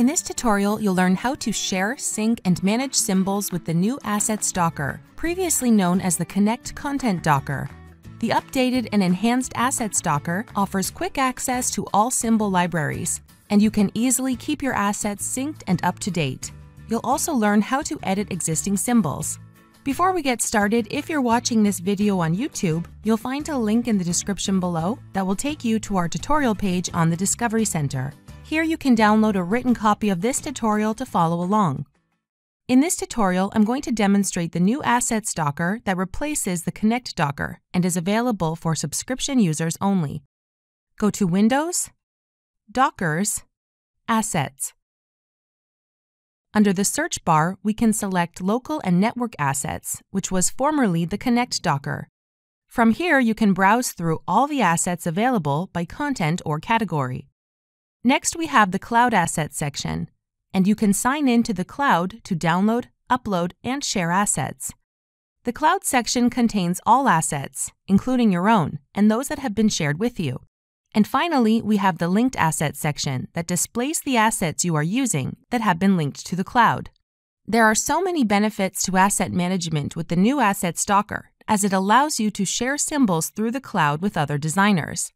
In this tutorial, you'll learn how to share, sync, and manage symbols with the new Assets Docker, previously known as the Connect Content Docker. The updated and enhanced Assets Docker offers quick access to all symbol libraries, and you can easily keep your assets synced and up to date. You'll also learn how to edit existing symbols. Before we get started, if you're watching this video on YouTube, you'll find a link in the description below that will take you to our tutorial page on the Discovery Center. Here you can download a written copy of this tutorial to follow along. In this tutorial, I'm going to demonstrate the new Assets Docker that replaces the Connect Docker and is available for subscription users only. Go to Windows, Dockers, Assets. Under the search bar, we can select Local and Network Assets, which was formerly the Connect Docker. From here, you can browse through all the assets available by content or category. Next, we have the Cloud Assets section, and you can sign in to the cloud to download, upload, and share assets. The Cloud section contains all assets, including your own, and those that have been shared with you. And finally, we have the Linked Assets section that displays the assets you are using that have been linked to the cloud. There are so many benefits to asset management with the new Asset Docker, as it allows you to share symbols through the cloud with other designers.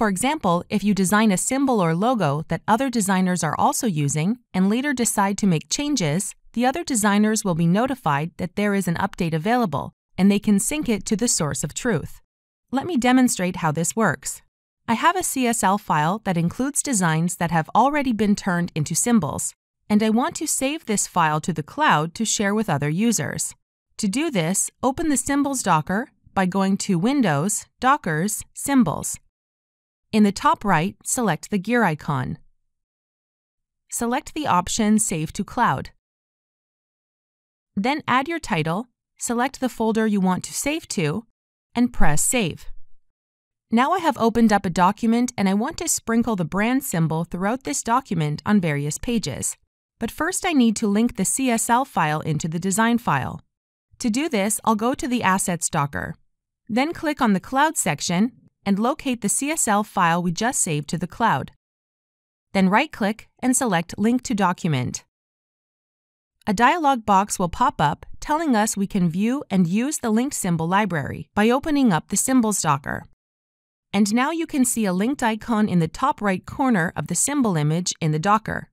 For example, if you design a symbol or logo that other designers are also using and later decide to make changes, the other designers will be notified that there is an update available and they can sync it to the source of truth. Let me demonstrate how this works. I have a CSL file that includes designs that have already been turned into symbols, and I want to save this file to the cloud to share with other users. To do this, open the Symbols Docker by going to Windows, Dockers, Symbols. In the top right, select the gear icon. Select the option Save to Cloud. Then add your title, select the folder you want to save to, and press Save. Now I have opened up a document and I want to sprinkle the brand symbol throughout this document on various pages. But first I need to link the CSL file into the design file. To do this, I'll go to the Assets Docker. Then click on the Cloud section and locate the CSL file we just saved to the cloud. Then right-click and select Link to Document. A dialog box will pop up telling us we can view and use the linked symbol library by opening up the Symbols Docker. And now you can see a linked icon in the top right corner of the symbol image in the Docker.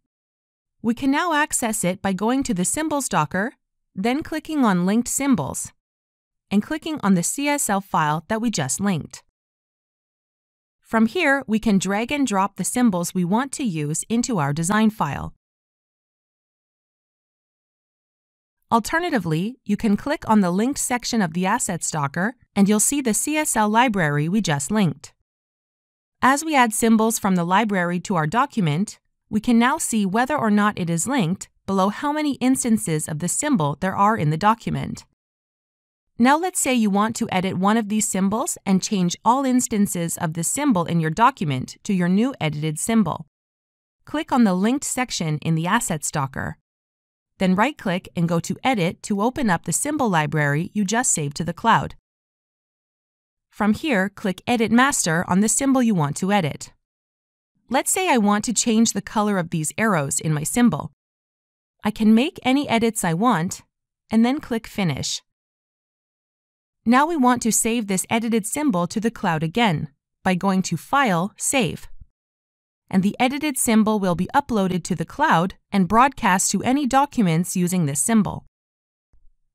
We can now access it by going to the Symbols Docker, then clicking on Linked Symbols, and clicking on the CSL file that we just linked. From here, we can drag and drop the symbols we want to use into our design file. Alternatively, you can click on the linked section of the Assets Docker and you'll see the CSL library we just linked. As we add symbols from the library to our document, we can now see whether or not it is linked below how many instances of the symbol there are in the document. Now let's say you want to edit one of these symbols and change all instances of the symbol in your document to your new edited symbol. Click on the linked section in the Assets Docker. Then right-click and go to Edit to open up the symbol library you just saved to the cloud. From here, click Edit Master on the symbol you want to edit. Let's say I want to change the color of these arrows in my symbol. I can make any edits I want, and then click Finish. Now we want to save this edited symbol to the cloud again by going to File, Save and the edited symbol will be uploaded to the cloud and broadcast to any documents using this symbol.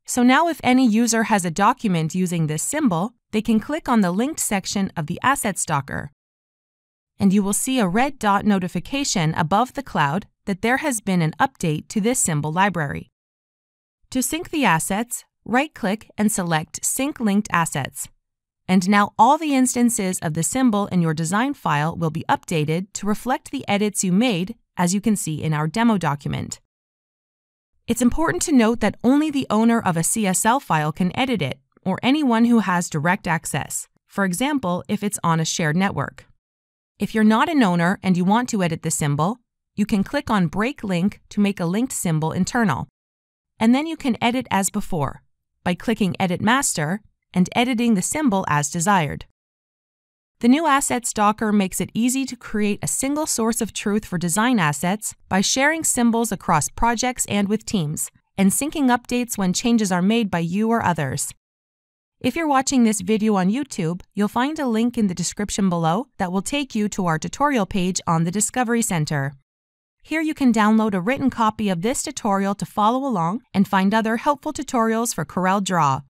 So now if any user has a document using this symbol, they can click on the linked section of the Assets Docker. And you will see a red dot notification above the cloud that there has been an update to this symbol library. To sync the assets, right-click and select Sync Linked Assets. And now all the instances of the symbol in your design file will be updated to reflect the edits you made, as you can see in our demo document. It's important to note that only the owner of a CSL file can edit it, or anyone who has direct access, for example, if it's on a shared network. If you're not an owner and you want to edit the symbol, you can click on Break Link to make a linked symbol internal. And then you can edit as before by clicking Edit Master and editing the symbol as desired. The new Assets Docker makes it easy to create a single source of truth for design assets by sharing symbols across projects and with teams, and syncing updates when changes are made by you or others. If you're watching this video on YouTube, you'll find a link in the description below that will take you to our tutorial page on the Discovery Center. Here you can download a written copy of this tutorial to follow along and find other helpful tutorials for CorelDRAW.